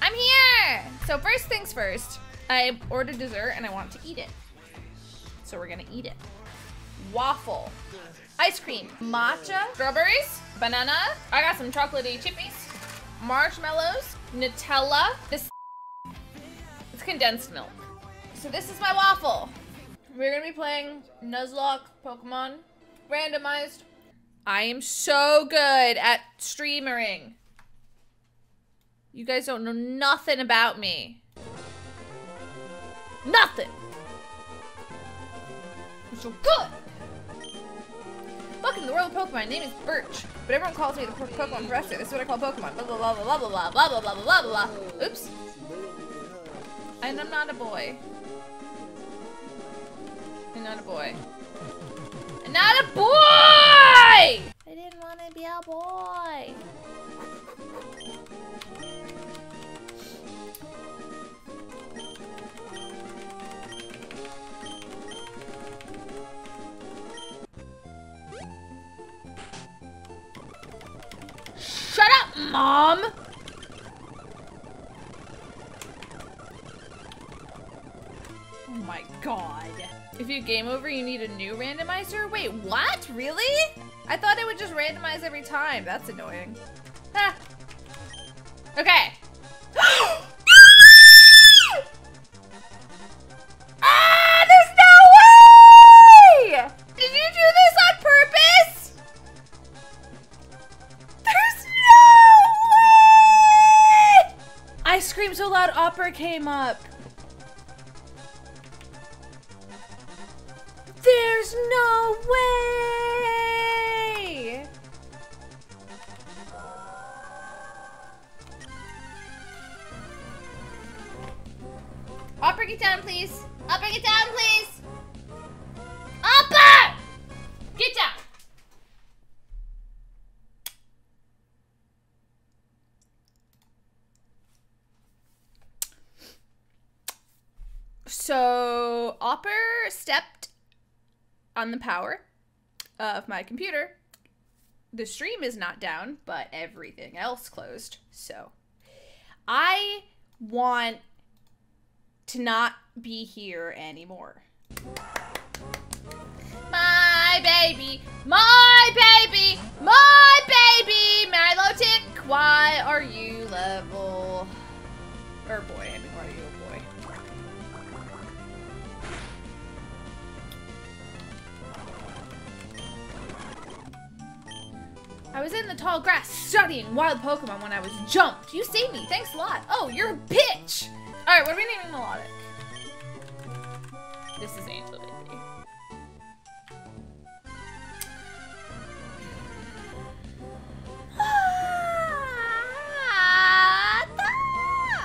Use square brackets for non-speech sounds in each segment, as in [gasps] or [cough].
I'm here! So first things first, I ordered dessert and I want to eat it. So we're gonna eat it. Waffle, ice cream, matcha, strawberries, banana. I got some chocolatey chippies, marshmallows, Nutella. This it's condensed milk. So this is my waffle. We're gonna be playing Nuzlocke Pokemon randomized. I am so good at streamering. You guys don't know nothing about me. Nothing. I'm so good. Welcome to the world of Pokemon. My name is Birch, but everyone calls me the Pokemon Professor. This is what I call Pokemon. Blah blah blah blah blah blah blah blah blah blah blah blah. Oops. And I'm not a boy. I'm not a boy. I'm not a boy! I didn't want to be a boy. Mom! Oh my god. If you game over, you need a new randomizer? Wait, what? Really? I thought it would just randomize every time. That's annoying. Ah. Okay. [gasps] [gasps] Chopper came up! There's no way! I'll bring it down, please. I'll bring it down, please. So, Opper stepped on the power of my computer. The stream is not down, but everything else closed. So, I want to not be here anymore. My baby, my baby, my baby, Milotic, why are you level? Or boy, I mean, why are you I was in the tall grass studying wild Pokemon when I was jumped. You saved me. Thanks a lot. Oh, you're a bitch. All right, what are we naming Milotic? This is Angel Baby.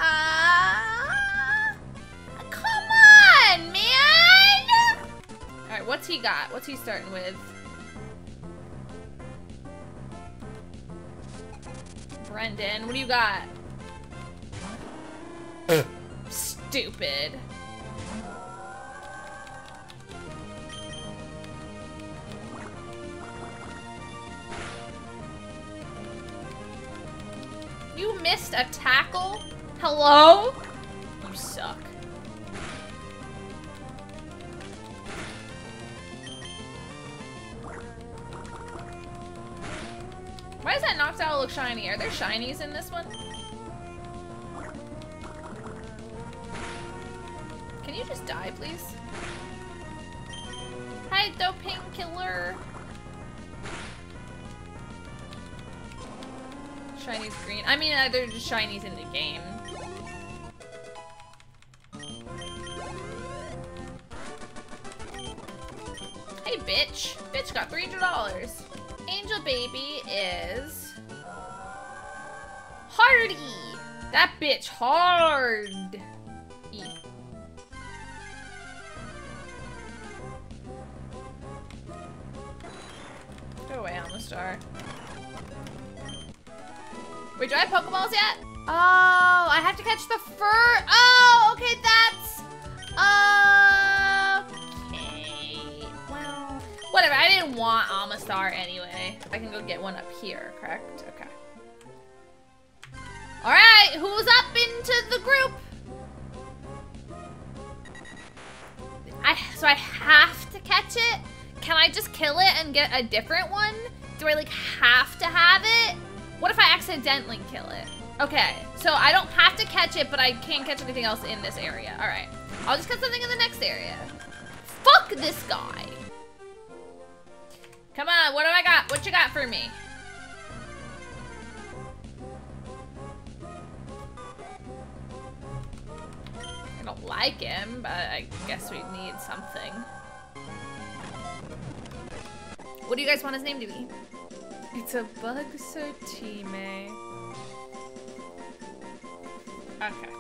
Ah, come on, man! All right, what's he got? What's he starting with? Brendan, what do you got? Uh. Stupid. You missed a tackle? Hello? You suck. Why does that knocked Noctowl look shiny? Are there shinies in this one? Can you just die, please? Hi, dope painkiller. Shiny's green. I mean, uh, they're just shinies in the game. Hey, bitch. Bitch got $300. Angel Baby is... Hardy! That bitch hard! E. Go away, Omastar. Wait, do I have Pokeballs yet? Oh, I have to catch the fur. Oh, okay, that's... Okay. Well, whatever. I didn't want Omastar anyway. I can go get one up here, correct? Okay. All right, who's up into the group? I so I have to catch it. Can I just kill it and get a different one? Do I like have to have it? What if I accidentally kill it? Okay, so I don't have to catch it, but I can't catch anything else in this area. All right, I'll just catch something in the next area. Fuck this guy. Come on, what do I got? What you got for me? I don't like him, but I guess we need something. What do you guys want his name to be? It's a bug so teammate. Okay.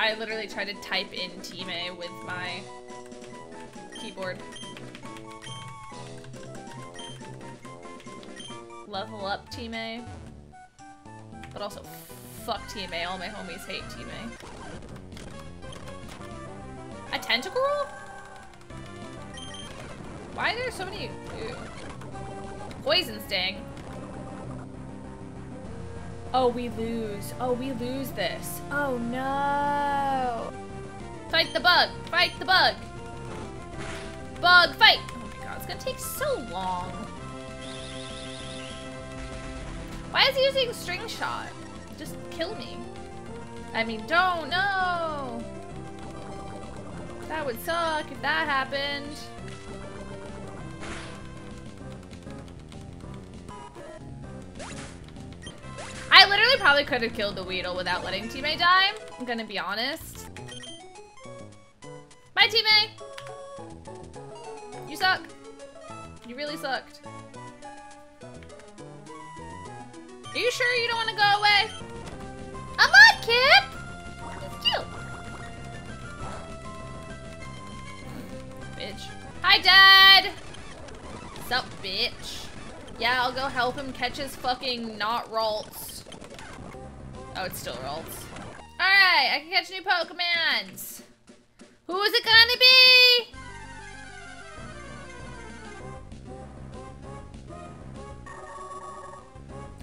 I literally tried to type in Time with my keyboard. Level up Time. But also, fuck Time. All my homies hate Time. A Tentacool? Why are there so many? Uh, Ew. Poison sting. Oh, we lose. Oh, we lose this. Oh, no. Fight the bug. Fight the bug. Bug, fight. Oh my god, it's gonna take so long. Why using string shot? Just kill me. I mean, don't, no. That would suck if that happened. I literally probably could have killed the Weedle without letting teammate die. I'm gonna be honest. Bye, teammate! You suck. You really sucked. Are you sure you don't want to go away? I'm on, kid! He's cute. Bitch. Hi, Dad! What's up, bitch? Yeah, I'll go help him catch his fucking not Ralts. Oh, it's still Ralts. Alright, I can catch new Pokemons. Who is it gonna be?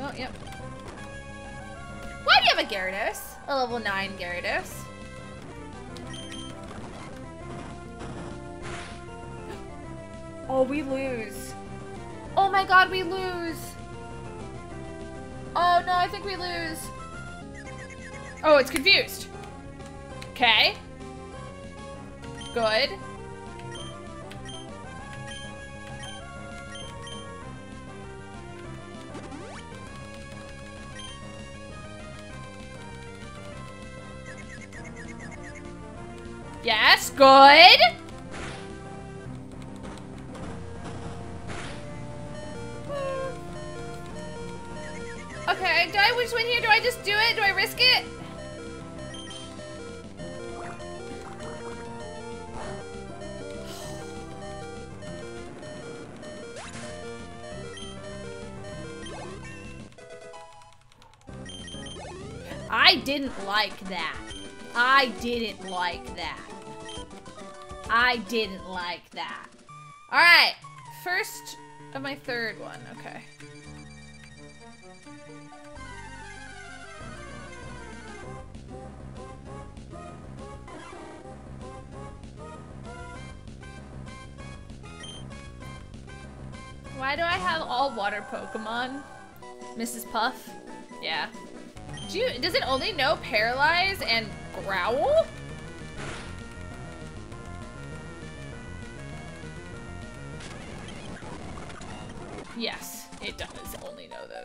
Oh, yep. Why do you have a Gyarados? A level 9 Gyarados. Oh, we lose. Oh my god, we lose. Oh no, I think we lose. Oh, it's confused. Okay. Good. Yes, good. Okay, do I which one here? Do I just do it? Do I risk it? I didn't like that. I didn't like that. I didn't like that. All right, first of my third one, okay. Why do I have all water Pokemon? Mrs. Puff? Yeah. Do you, does it only know Paralyze and Growl?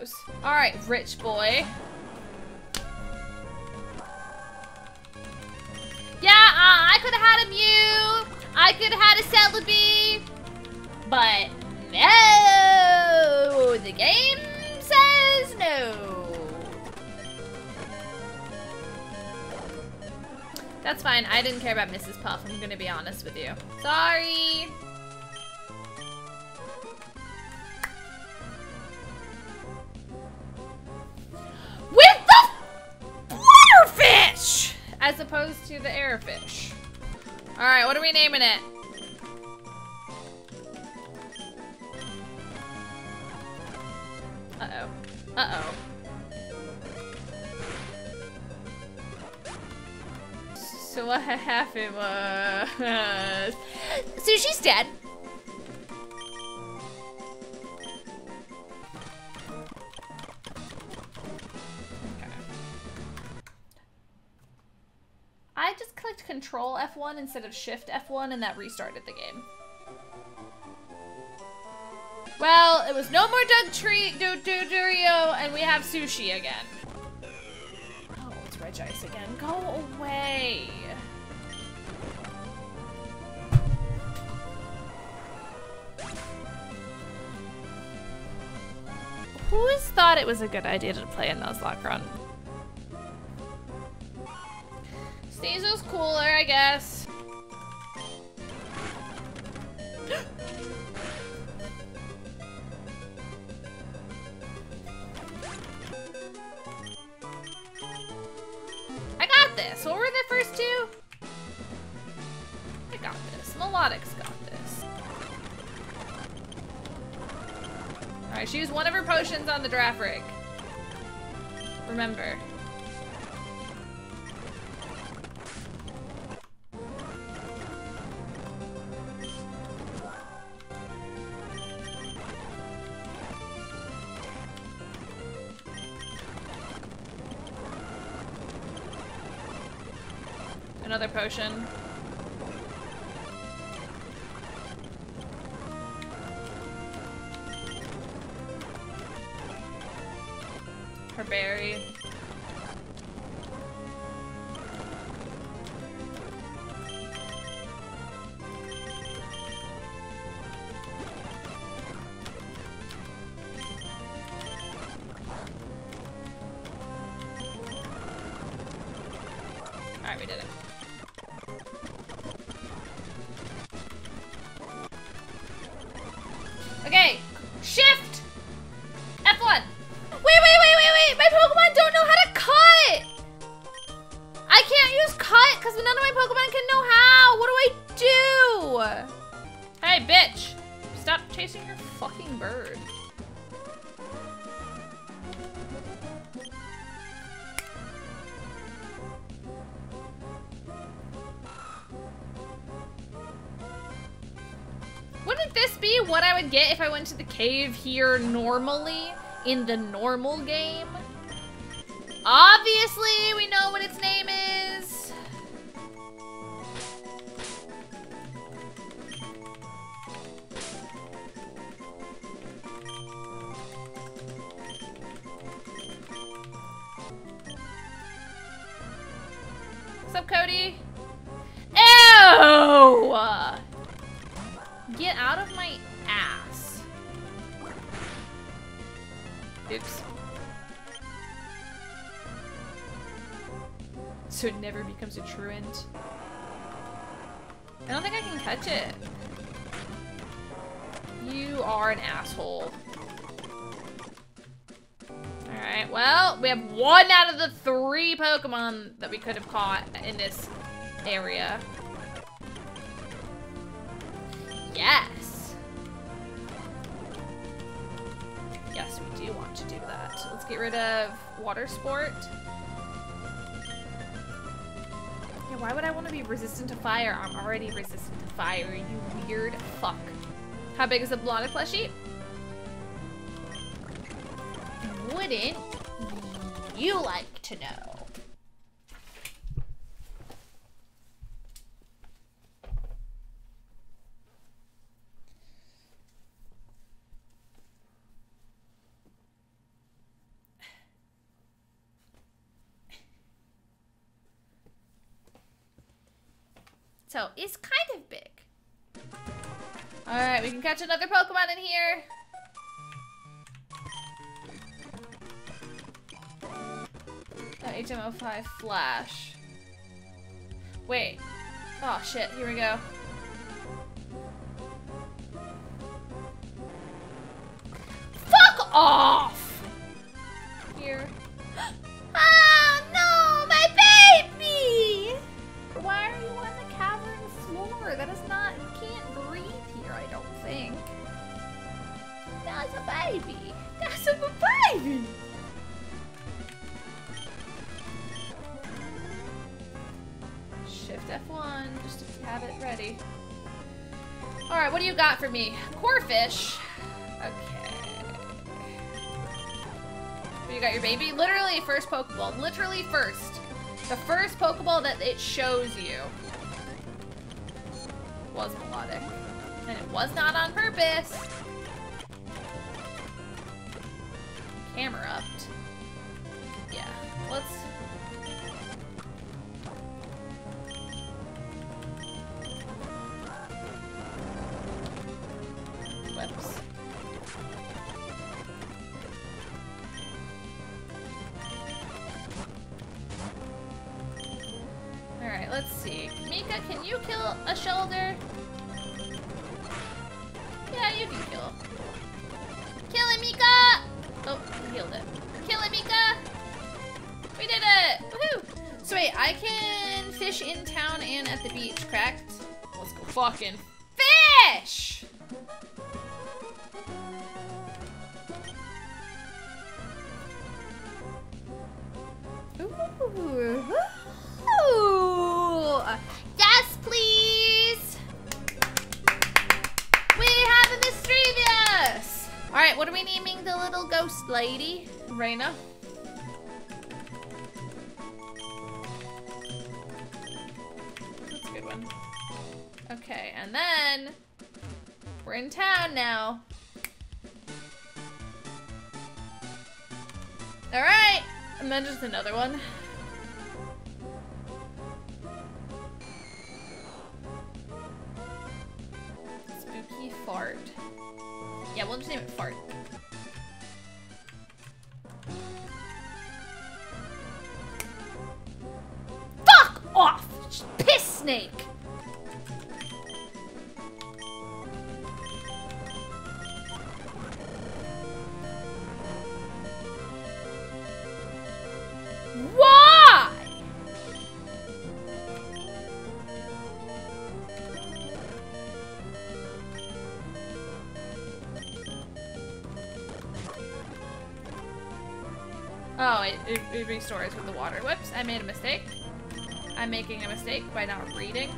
Those. All right, rich boy. Yeah, uh, I could have had a Mew. I could have had a Celebi. But no. The game says no. That's fine. I didn't care about Mrs. Puff. I'm gonna be honest with you. Sorry. To the airfish. Alright, what are we naming it? Uh-oh. Uh-oh. So what [laughs] happened was... Sushi's dead. Clicked Control F1 instead of Shift F1 and that restarted the game. Well, it was no more Doug Tree do do Durio, and we have sushi again. Oh, it's Regice again. Go away. Who's thought it was a good idea to play a Nuzlocke run? Sneasel's cooler, I guess. [gasps] I got this. What were the first two? I got this. Milotic's got this. Alright, she used one of her potions on the draft rig. Remember. Potion. Because none of my Pokemon can know how! What do I do? Hey, bitch! Stop chasing your fucking bird. Wouldn't this be what I would get if I went to the cave here normally in the normal game? Obviously, we know what its name is. Pokemon that we could have caught in this area. Yes. Yes, we do want to do that. Let's get rid of water sport. Yeah, why would I want to be resistant to fire? I'm already resistant to fire, you weird fuck. How big is the blonde plushie? Wouldn't you like to know? So it's kind of big. Alright, we can catch another Pokemon in here. Oh, HMO5 Flash. Wait. Oh shit, here we go. Okay, and then we're in town now. All right, and then just another one. Spooky fart. Yeah, we'll just name it fart. Fuck off, piss snake! stories with the water. Whoops, I made a mistake. I'm making a mistake by not reading.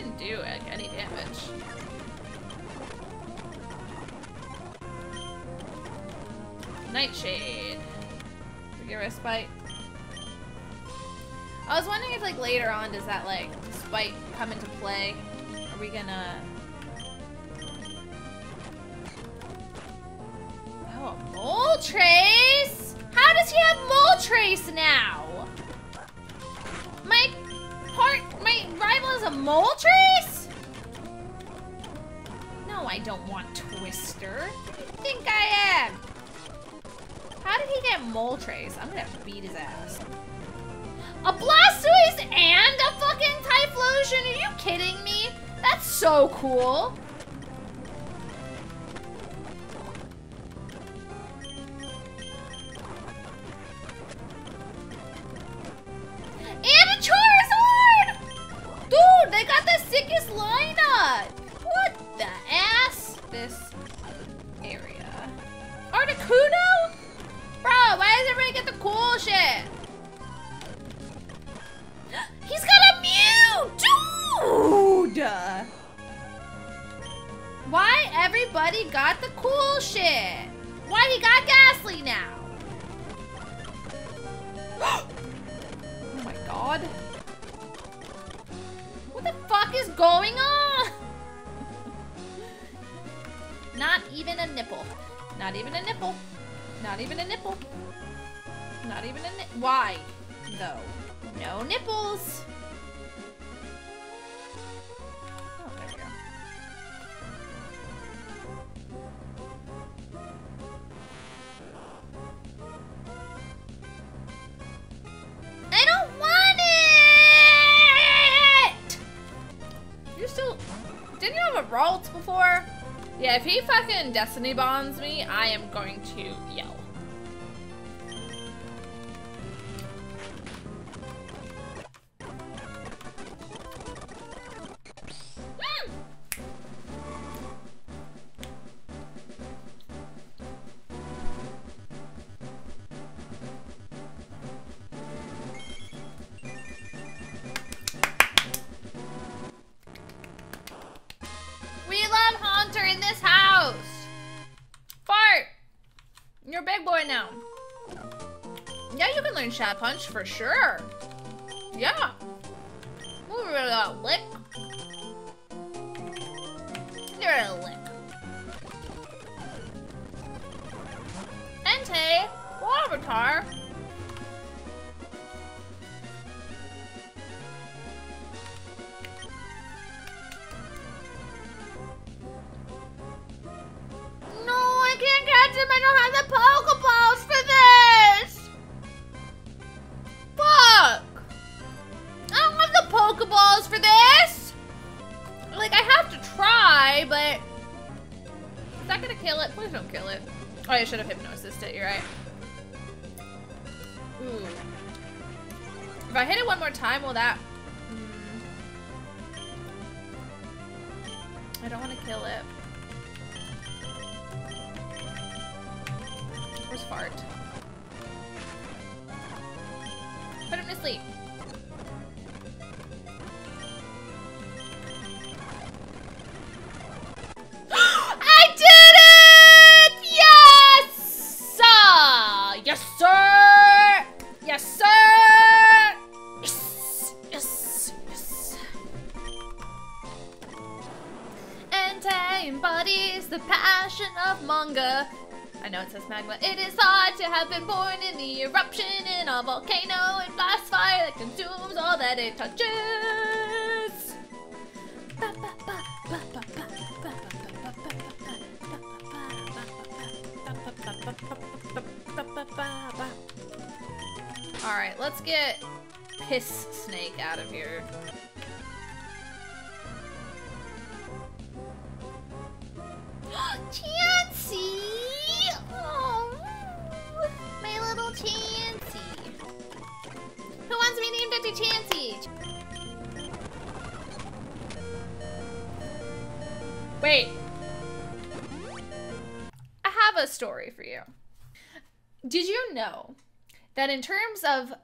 didn't do like, any damage. Nightshade. We get respite. I was wondering if like later on does that like spike come into play? Are we gonna Oh, Moltres? How does he have Moltres now? is a Moltres? No, I don't want Twister. I think I am? How did he get Moltres? I'm gonna beat his ass. A Blastoise and a fucking Typhlosion? Are you kidding me? That's so cool. Destiny Bonds me, I am going to Punch for sure. Yeah. All right, let's get Piss Snake out of here. Terms of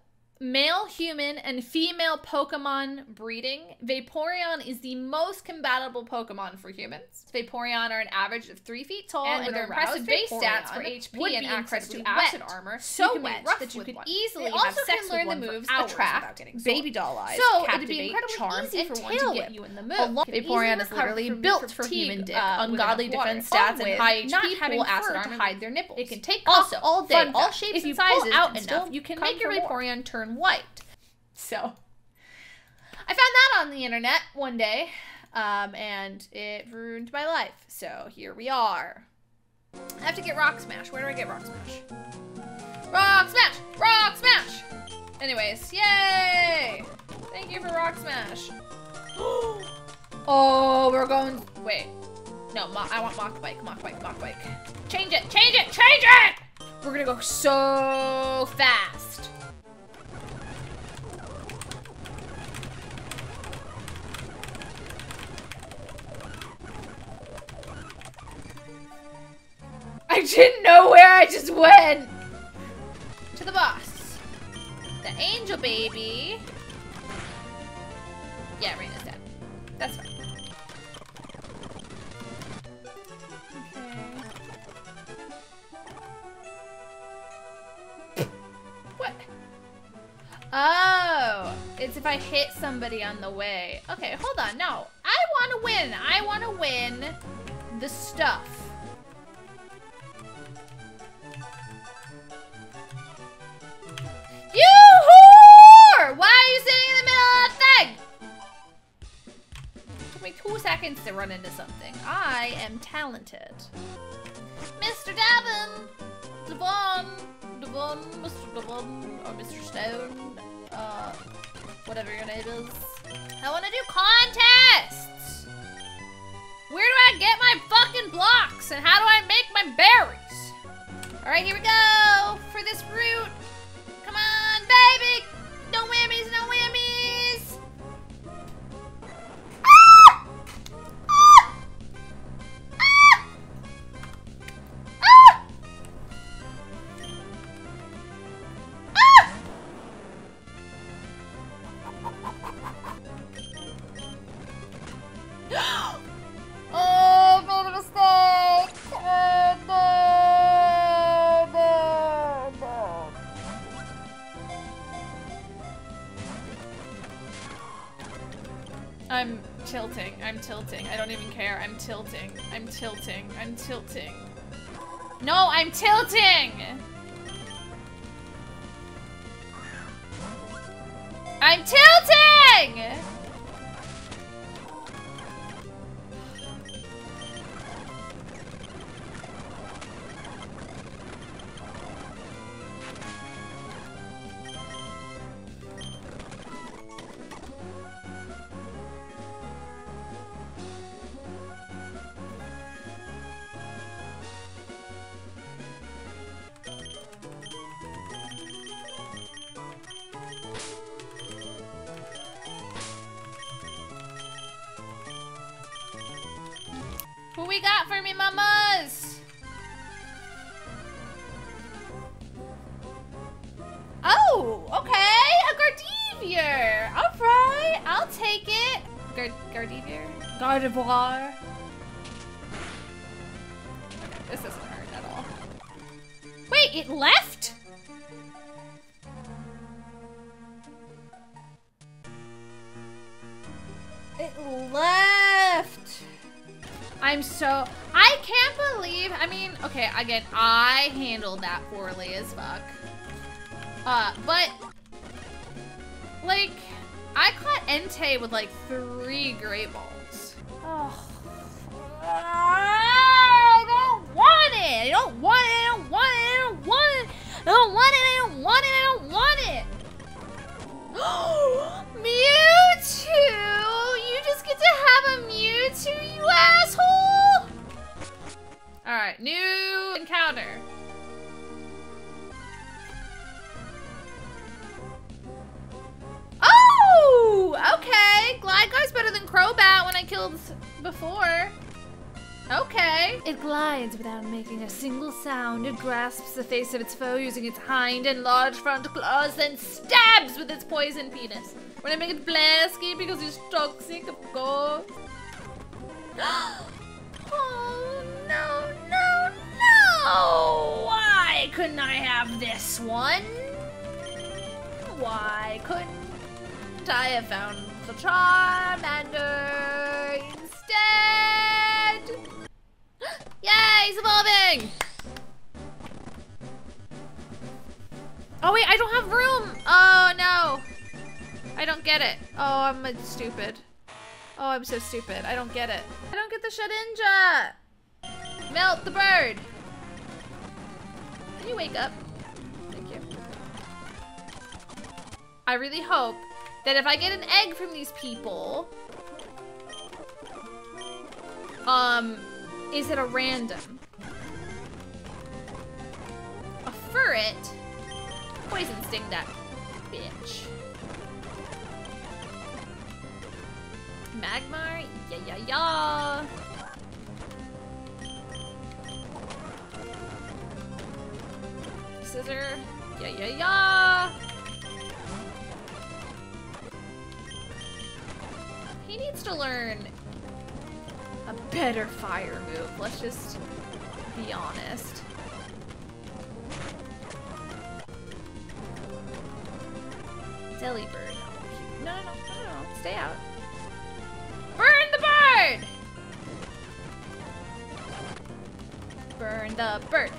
male human and female Pokemon breeding, Vaporeon is the most compatible Pokemon for humans. Vaporeon are an average of three feet tall And and, with their impressive base stats for HP and access to acid wet. armor, So you can be wet that you could one. easily They have also sex can learn with the moves attract, baby doll eyes, So it'd be incredibly charm, easy for one to get you in the mood. Vaporeon is literally built for human dick, uh, ungodly defense stats, and high not HP having acid armor to hide their nipples. It can take also all day, all shapes and sizes, out enough, you can make your. Vaporeon turn white. So, I found that on the internet one day, um, and it ruined my life. So here we are. I have to get Rock Smash. Where do I get Rock Smash? Rock Smash! Rock Smash! Anyways, yay! Thank you for Rock Smash. [gasps] oh, we're going. Wait. No, I want Mach Bike, Mach Bike, Mach Bike. Change it, change it, change it! We're gonna go so fast. Didn't know where I just went. To the boss. The angel baby. Yeah, Reina's dead. That's fine. Okay. What? Oh, it's if I hit somebody on the way. Okay, hold on. No, I want to win. I want to win the stuff. Why are you sitting in the middle of that thing? Took me two seconds to run into something. I am talented. Mr. Davin! Devon! Devon, Mr. Devon, or Mr. Stone, uh, whatever your name is. I want to do contests! Where do I get my fucking blocks? And how do I make my berries? All right, here we go for this route. Come on, baby! Whammies, no whammies! Care. I'm tilting. I'm tilting. I'm tilting. No, I'm tilting! I'm tilting! Gardevoir. All right, I'll take it. Gard Gardevoir? Gardevoir. Okay, this doesn't hurt at all. Wait, it left? It left. I'm so I can't believe I mean, okay, again, I handled that poorly as fuck. Uh, but like I caught Entei with like three great balls. Oh. I don't want it. I don't want it. I don't want it. I don't want it. I don't want it. I don't want it. I don't want it. [gasps] Mewtwo! You just get to have a Mewtwo, you asshole! Alright, new encounter. Oh! Okay. Gligar's better than Crobat when I killed before. Okay. It glides without making a single sound. It grasps the face of its foe using its hind and large front claws, then stabs with its poison penis. When I make it blasky because it's toxic, of course. [gasps] oh, no, no, no! Why couldn't I have this one? Why couldn't I have found the Charmander instead? [gasps] Yay, he's evolving! Oh wait, I don't have room! Oh no! I don't get it. Oh, I'm stupid. Oh, I'm so stupid. I don't get it. I don't get the Shedinja! Melt the bird! Can you wake up? Thank you. I really hope that if I get an egg from these people, um, is it a random? A furret? Poison sting that bitch. Magmar? Yeah, yeah, yeah. scissor. Yeah, yeah, yeah. He needs to learn a better fire move. Let's just be honest. Delibird. No, no, no, no, no. Stay out. Burn the bird! Burn the bird.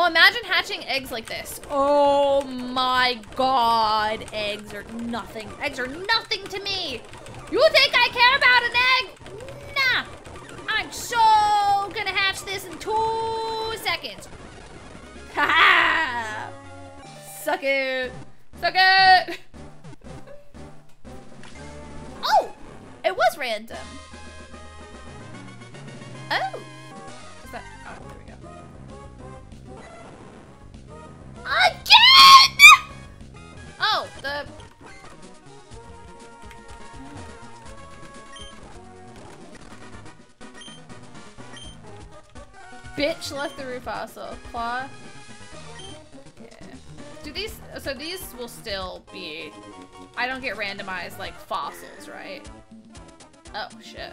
Oh, imagine hatching eggs like this. Oh my god. Eggs are nothing. Eggs are nothing to me. You think I care about an egg? Nah. I'm so gonna hatch this in two seconds. Ha ha! Suck it. Suck it. oh! It was random. Bitch left the roof also. Claw. Yeah. Do these, so these will still be, I don't get randomized like fossils, right? Oh, shit.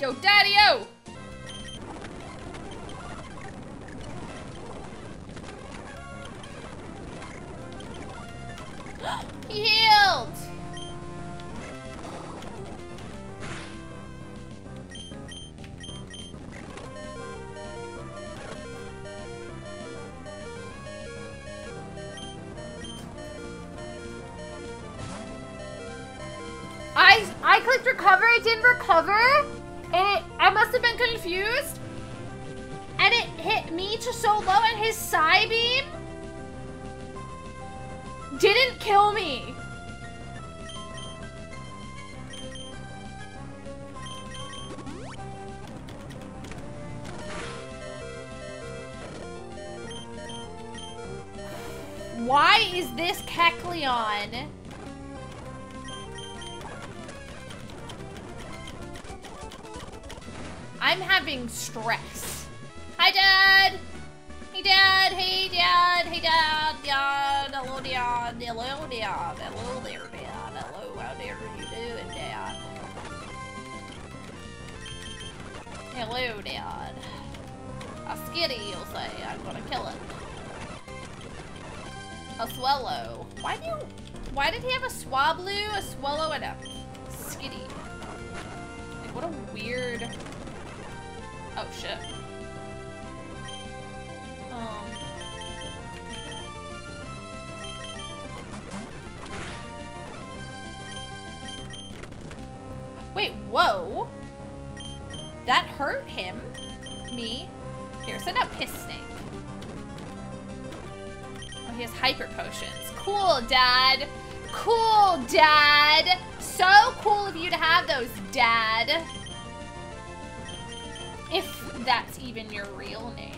Yo, daddy-o! [gasps] he healed! Clicked recover, it didn't recover, and it I must have been confused, and it hit me to so low, and his Psybeam didn't kill me. Why is this Kecleon? Having stress. Hi, Dad! Hey, Dad! Hey, Dad! Hey, Dad! Dad! Hello, Dad! Hello, Dad! Hello there, Dad! Hello, how dare you doing, Dad? Hello, Dad. A skitty, you'll say. I'm gonna kill it. A swallow. Why do you... Why did he have a swablu, a swallow, and a skitty? Like, what a weird... real name.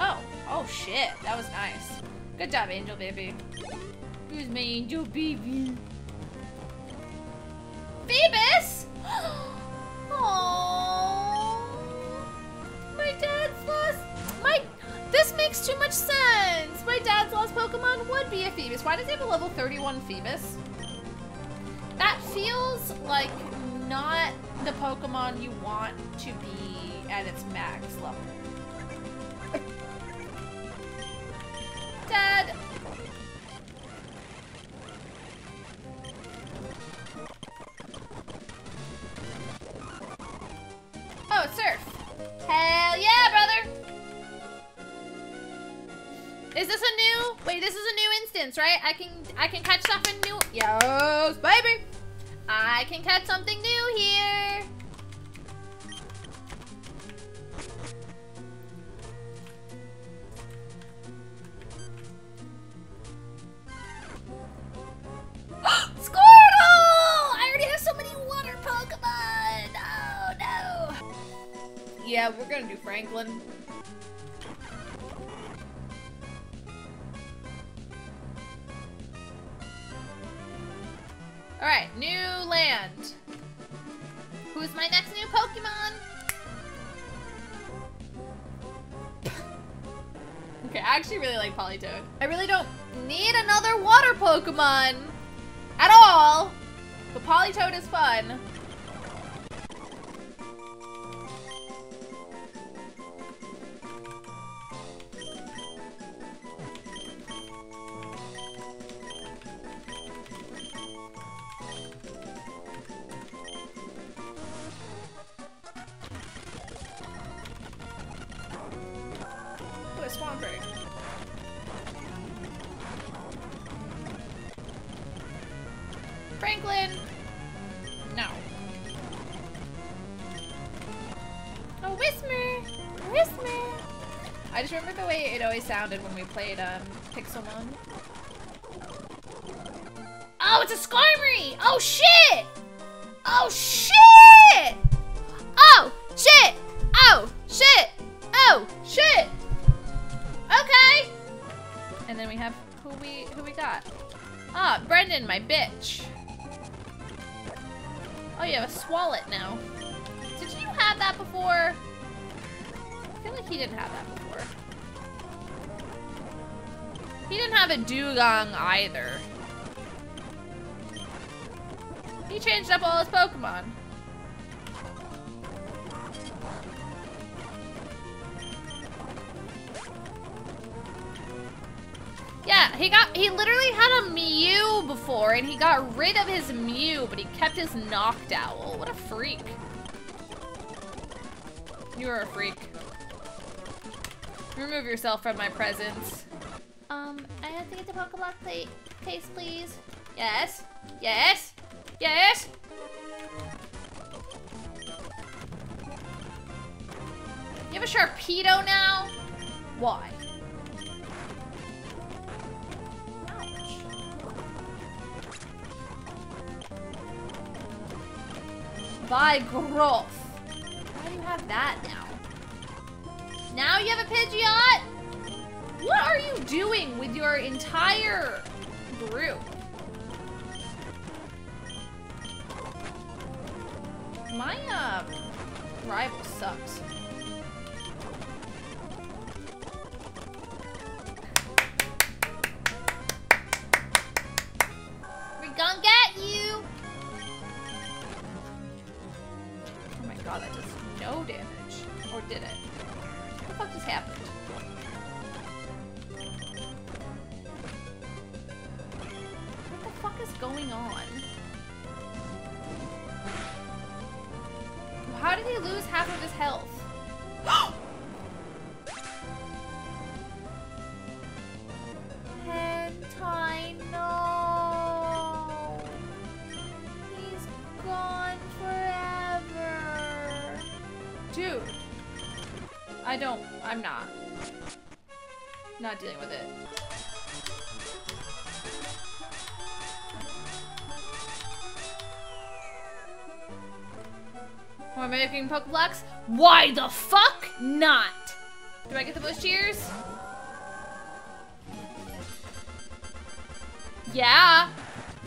Oh, oh shit. That was nice. Good job, Angel Baby. Who's my Angel Baby? Feebas! [gasps] Aww. My dad's lost. My. This makes too much sense. My dad's lost Pokemon would be a Feebas. Why does he have a level 31 Feebas? That feels like not the Pokemon you want to be at its max level. Played um, Pixelmon. Oh, it's a Skarmory! Oh, shit! Oh, shit! Oh, shit! Oh, shit! Oh, shit! Okay! And then we have who we who we got? Ah, Brendan, my bitch. Oh, you have a Swalot now. Did you have that before? I feel like he didn't have that before. He didn't have a Dewgong either. He changed up all his Pokemon. Yeah, he got, he literally had a Mew before and he got rid of his Mew, but he kept his Noctowl. What a freak. You are a freak. Remove yourself from my presence. Have to get the Pokeblock plate case, please. Yes. Yes. Yes. You have a Sharpedo now? Why? By Groff. Why do you have that now? Now you have a Pidgeot? What are you doing with your entire group? My, uh, rival sucks. Don't, I'm not. Not dealing with it. Am I making Pokeblocks? Why the fuck not? Do I get the bush cheers? Yeah,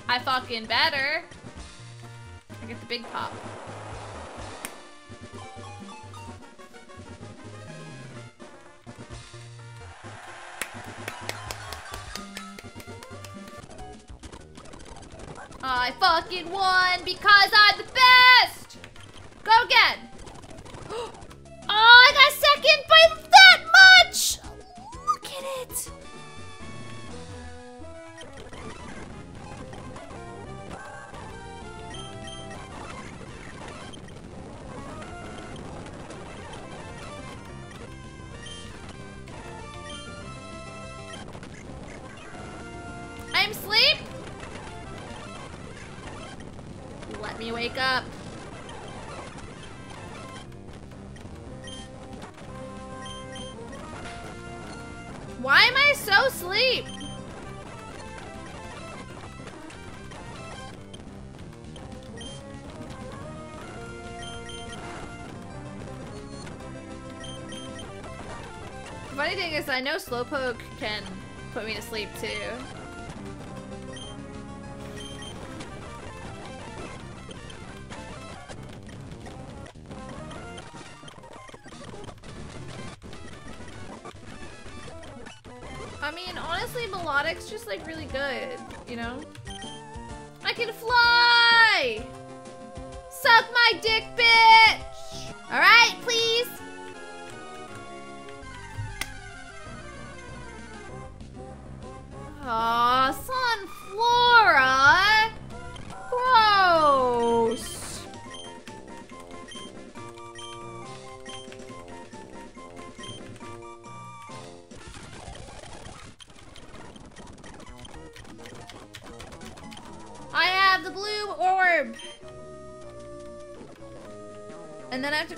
I fucking better. I get the big pop. Fucking won because I'm the best! Go again! I know Slowpoke can put me to sleep too. I mean, honestly, Milotic's just like really good, you know?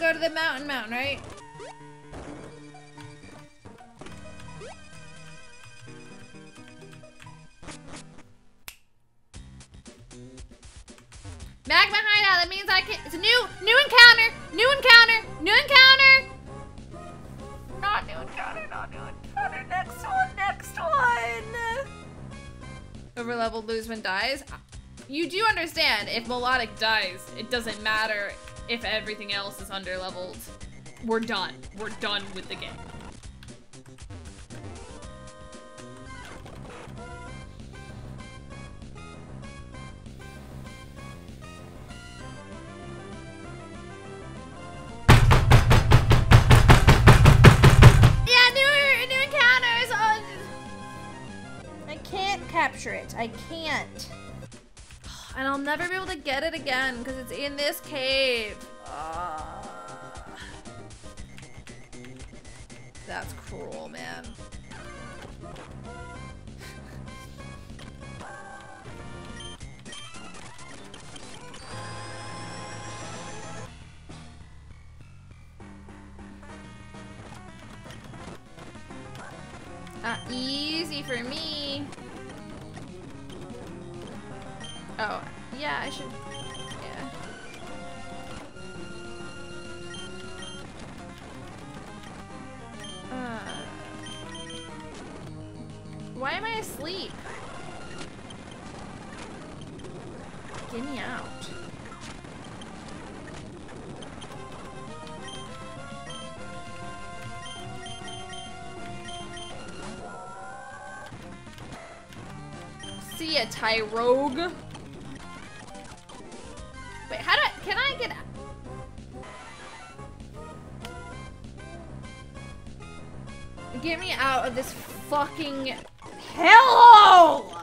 Go to the mountain mountain, right? Magma hideout, that means I can, it's a new, new encounter, new encounter, new encounter! Not new encounter, not new encounter, next one, next one! Overleveled Luzman dies. You do understand, if Milotic dies, it doesn't matter if everything else is underleveled. We're done. We're done with the game. Get me out. See ya, Tyrogue. Wait, how do I, can I get Get me out of this fucking hellhole!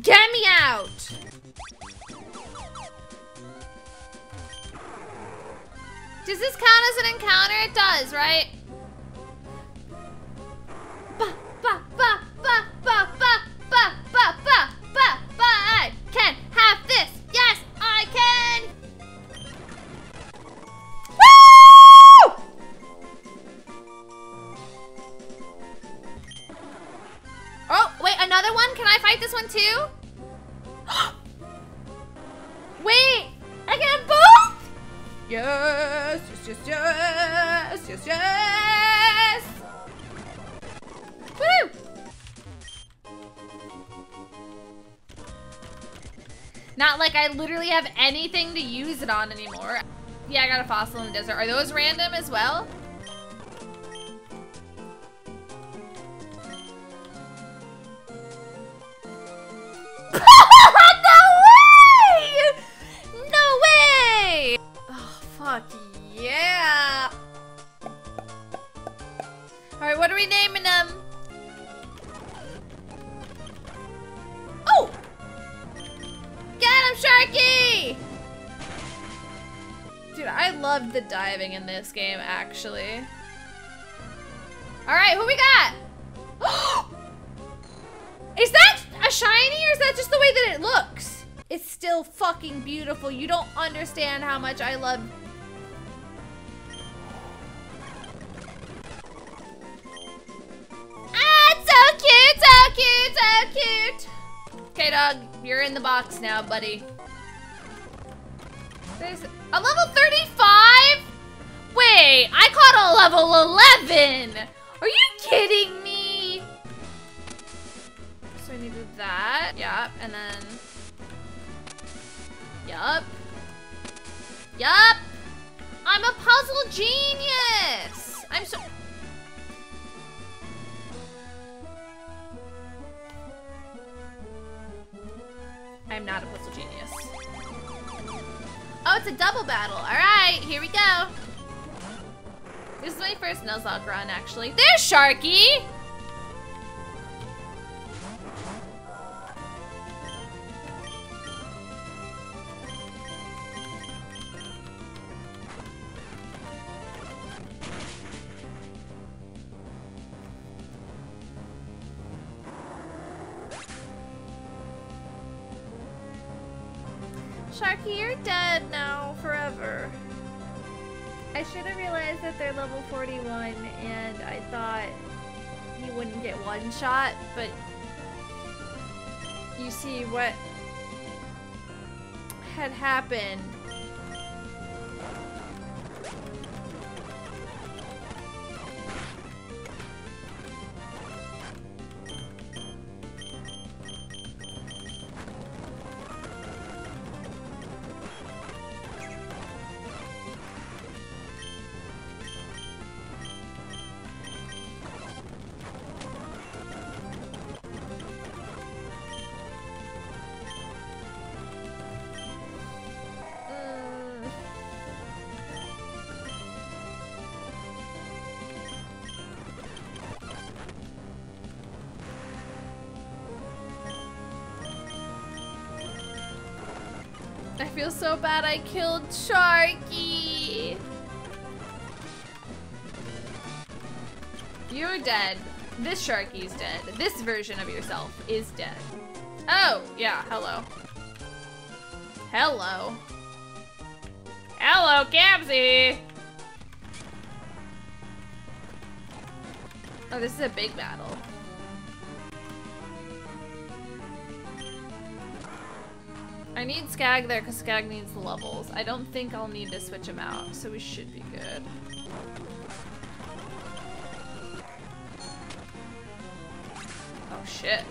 Get me out! counter? It does, right? Use it on anymore. Yeah, I got a fossil in the desert. Are those random as well? This game, actually. Alright, who we got? [gasps] is that a shiny or is that just the way that it looks? It's still fucking beautiful. You don't understand how much I love Ah, so cute, so cute, so cute. Okay, dog, you're in the box now, buddy. There's a level 35? way! I caught a level 11! Are you kidding me? So I needed that. Yep, and then... Yup. Yup! I'm a puzzle genius! I'm so... I'm not a puzzle genius. Oh, it's a double battle. All right, here we go. This is my first Nuzlocke run, actually. There's Sharky! One shot, but you see what had happened. I feel so bad I killed Sharky. You're dead. This Sharky's dead. This version of yourself is dead. Oh, yeah, hello. Hello. Hello, Camsy! Oh, this is a big battle. I need Skag there because Skag needs the levels. I don't think I'll need to switch him out, so we should be good. Oh shit.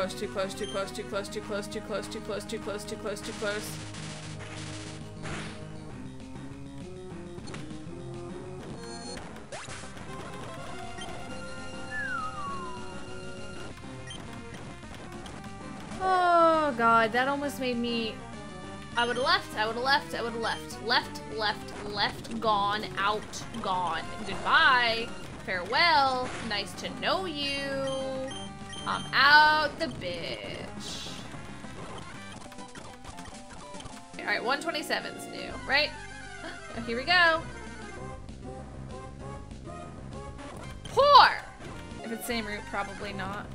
Close, too close, too close, too close, too close, too close, too close, too close, too close, too close. Oh god, that almost made me I would have left, I would have left, I would have left. Left, left, left, gone, out, gone. Goodbye. Farewell. Nice to know you. Out the bitch. Alright, 127's new, right? Oh, [gasps] here we go. Poor! If it's same route, probably not.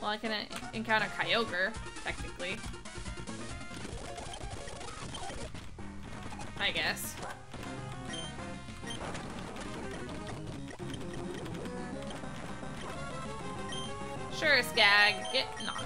Well, I can encounter Kyogre, technically. I guess. Sure, Skag. Get knocked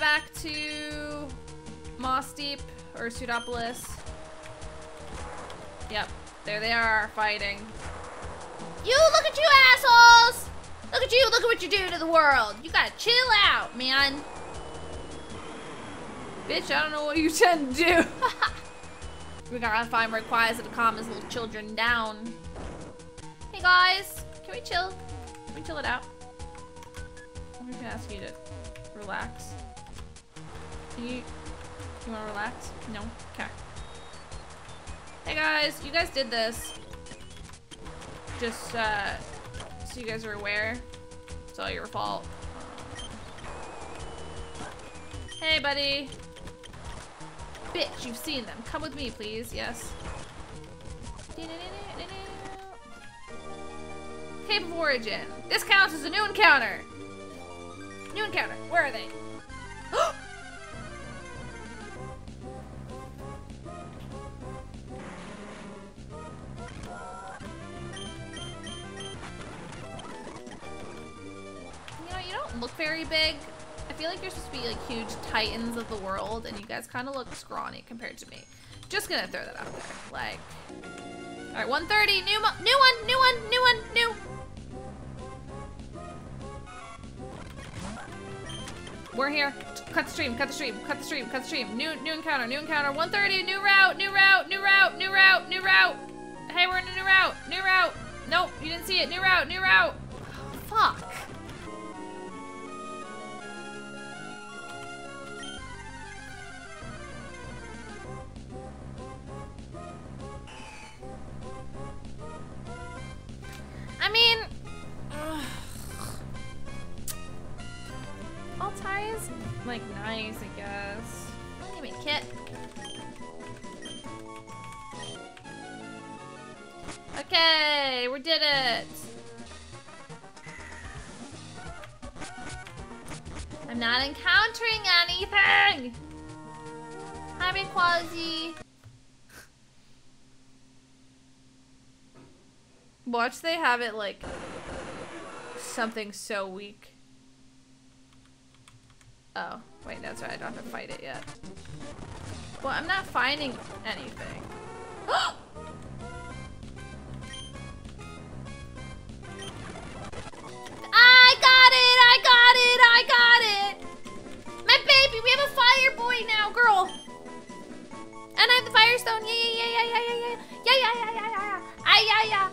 back to Mossdeep or Sootopolis. Yep, there they are fighting. You look at you assholes! Look at you, look at what you're doing to the world. You gotta chill out, man. Bitch, I don't know what you [laughs] tend to do. [laughs] We gotta find Rayquaza to calm his little children down. Hey guys, can we chill? Can we chill it out? I'm gonna ask you to relax. Can you, you wanna relax? No? Okay. Hey guys, you guys did this. Just, uh, so you guys are aware. It's all your fault. Hey, buddy. Bitch, you've seen them. Come with me, please. Yes. Cave of Origin. This counts as a new encounter. New encounter. Where are they? Look very big. I feel like you're supposed to be like huge titans of the world, and you guys kind of look scrawny compared to me. Just gonna throw that out there. Like, all right, 130, new, new one, new one, new one, new. We're here. Cut the stream, cut the stream, cut the stream, cut the stream. New new encounter, new encounter. 130, new route, new route, new route, new route, new route. Hey, we're in a new route, new route. Nope, you didn't see it. New route, new route. Oh, fuck. Watch they have it like something so weak. Oh, wait, that's right. I don't have to fight it yet. Well, I'm not finding anything. I got it! I got it! I got it! My baby, we have a fire boy now, girl. And I have the firestone. Yeah, yeah, yeah, yeah, yeah, yeah, yeah, yeah, yeah, yeah, yeah, yeah. Ay, yeah, yeah. Ay, yeah, yeah.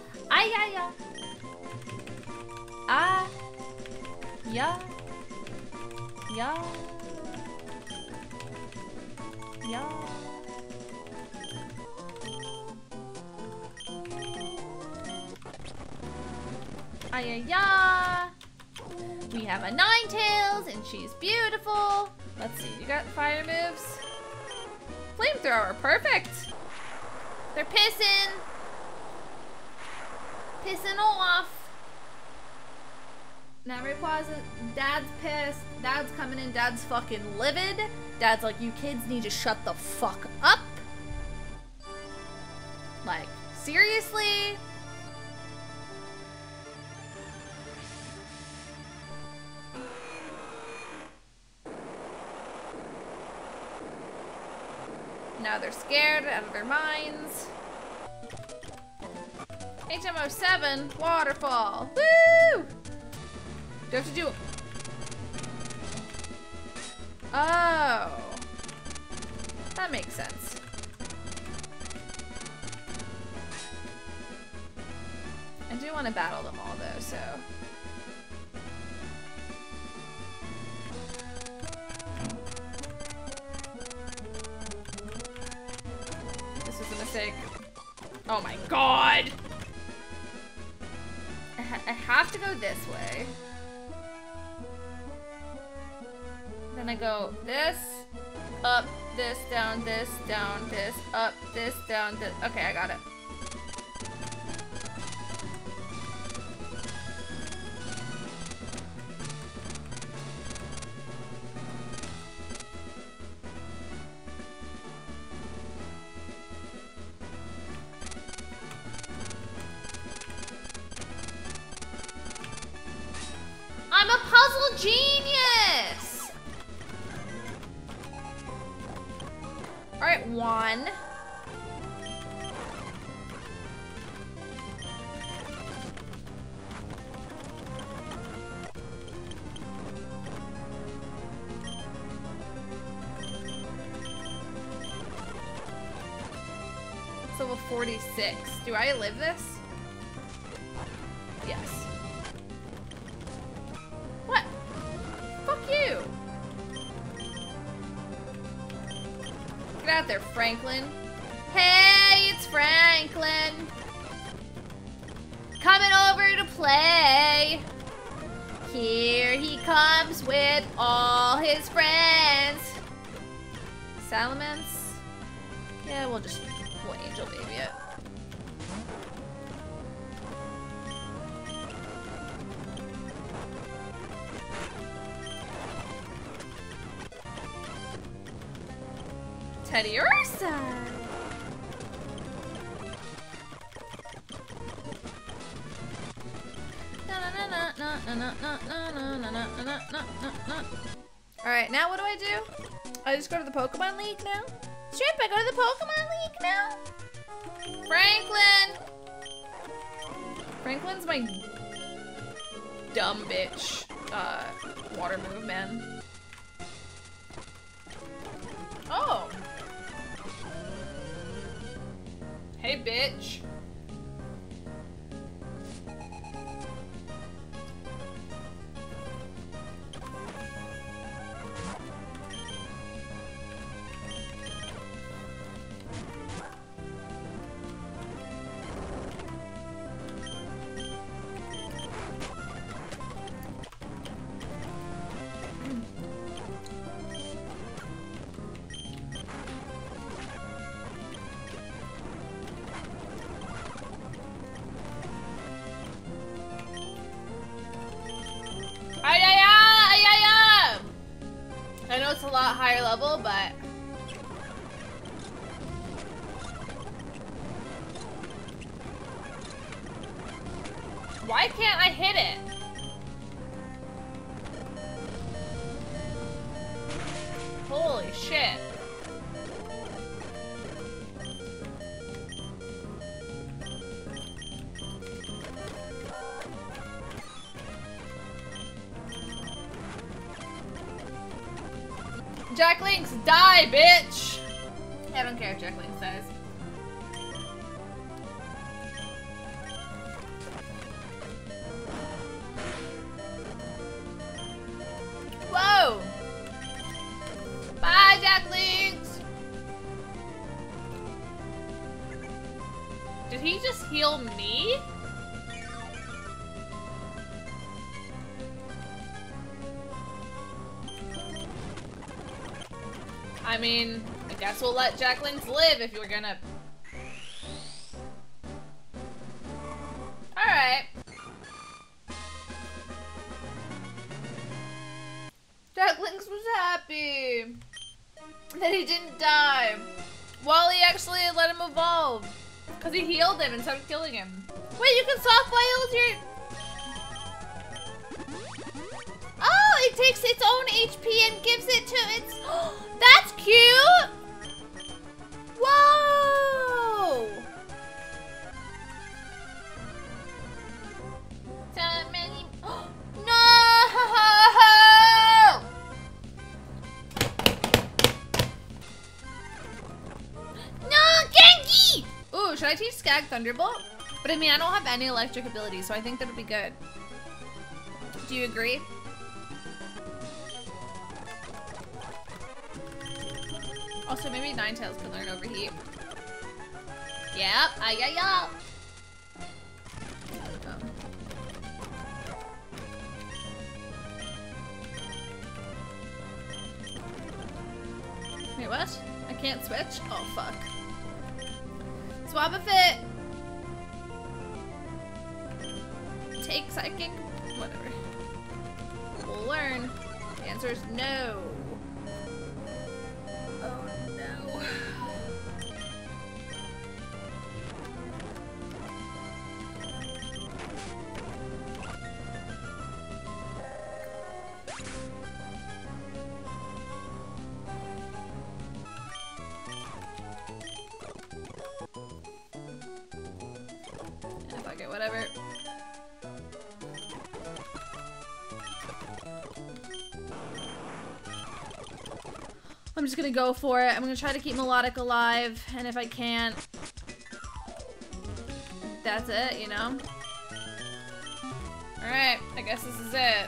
Ah. Yeah. Yeah. Yeah. Ay, yeah. We have a Ninetales, and she's beautiful. Let's see, you got fire moves? Flamethrower, perfect. They're pissing. Pissing off. Now Rayquaza, Dad's pissed. Dad's coming in. Dad's fucking livid. Dad's like, you kids need to shut the fuck up. Like, seriously? Now they're scared out of their minds. HM07, waterfall. Woo! Do you have to do... Oh. That makes sense. I do want to battle them all though, so... This was a mistake. Oh my god! I, ha I have to go this way. Then I go this, up, this, down, this, down, this, up, this, down, this. Okay, I got it. Live this? Yes. What? Fuck you. Get out there, Franklin. Hey, it's Franklin. Coming over to play. Here he comes with all his friends. Salamence? Yeah, we'll just, Alright, now what do I do? I just go to the Pokemon League now? Shrimp, I go to the Pokemon League now? Franklin! Franklin's my dumb bitch uh, water move, man. Oh! Hey, bitch. Jack Links, die, bitch! I don't care if Jack Links let Jack live if you're gonna... any electric ability, so I think that would be good. Do you agree? Also, maybe Ninetales can learn Overheat. Yep, ay ay ay. Answer is no. just gonna go for it. I'm gonna try to keep Milotic alive, and if I can't, that's it, you know? Alright, I guess this is it.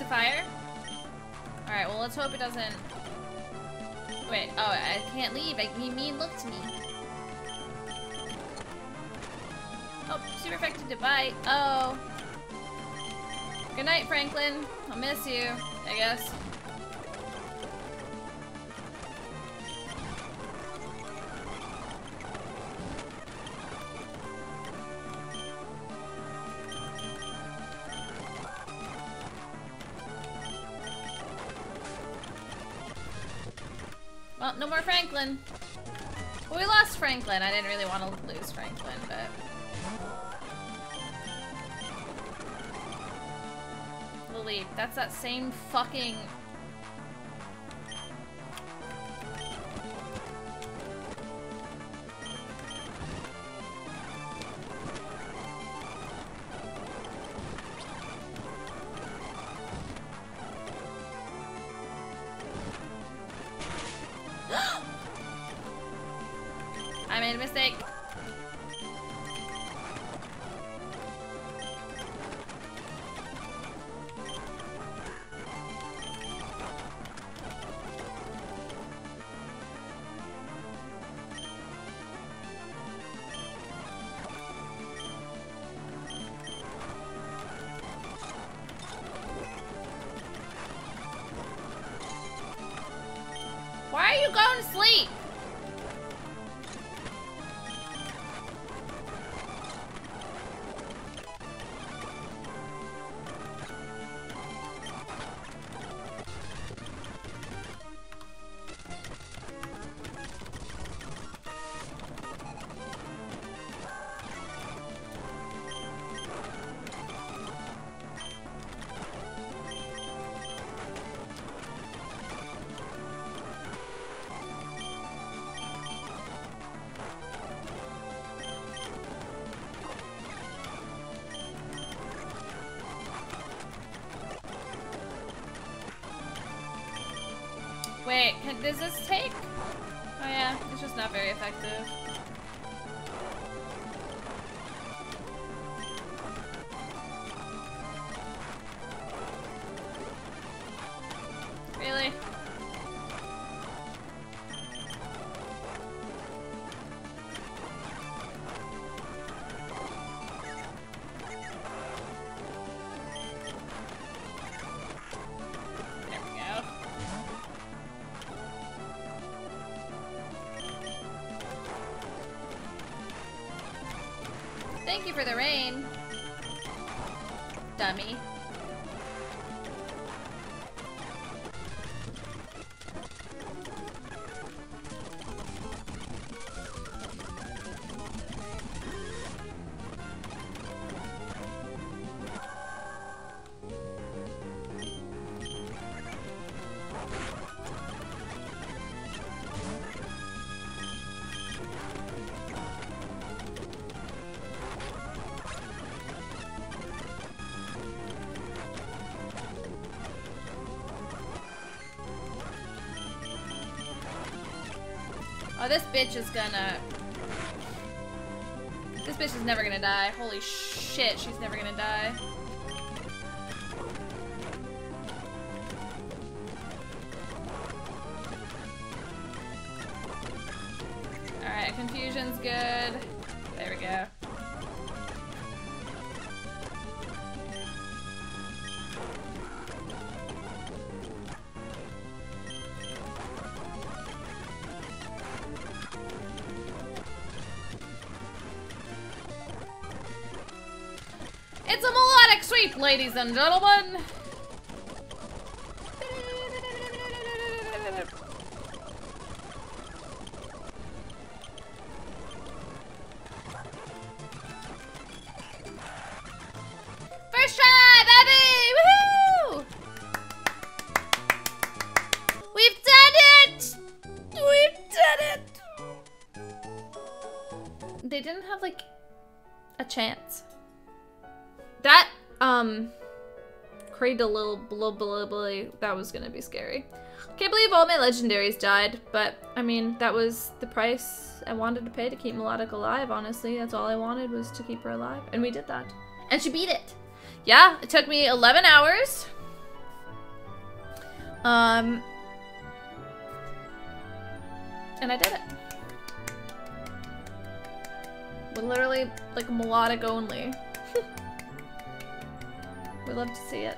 to fire? Alright, well let's hope it doesn't... Wait, oh, I can't leave. I, mean look to me. Oh, super effective to bite. Oh. Good night, Franklin. I'll miss you, I guess. Franklin. I didn't really want to lose Franklin, but... Lily, that's that same fucking... I made a mistake. Does this take? Oh yeah, it's just not very effective. Oh, this bitch is gonna... This bitch is never gonna die. Holy shit, she's never gonna die. And gentlemen! Blah, that was gonna be scary. Can't believe all my legendaries died, but I mean, that was the price I wanted to pay to keep Milotic alive, honestly. That's all I wanted was to keep her alive, and we did that. And she beat it. Yeah, it took me 11 hours. Um, and I did it. But literally, like, Milotic only. [laughs] We love to see it.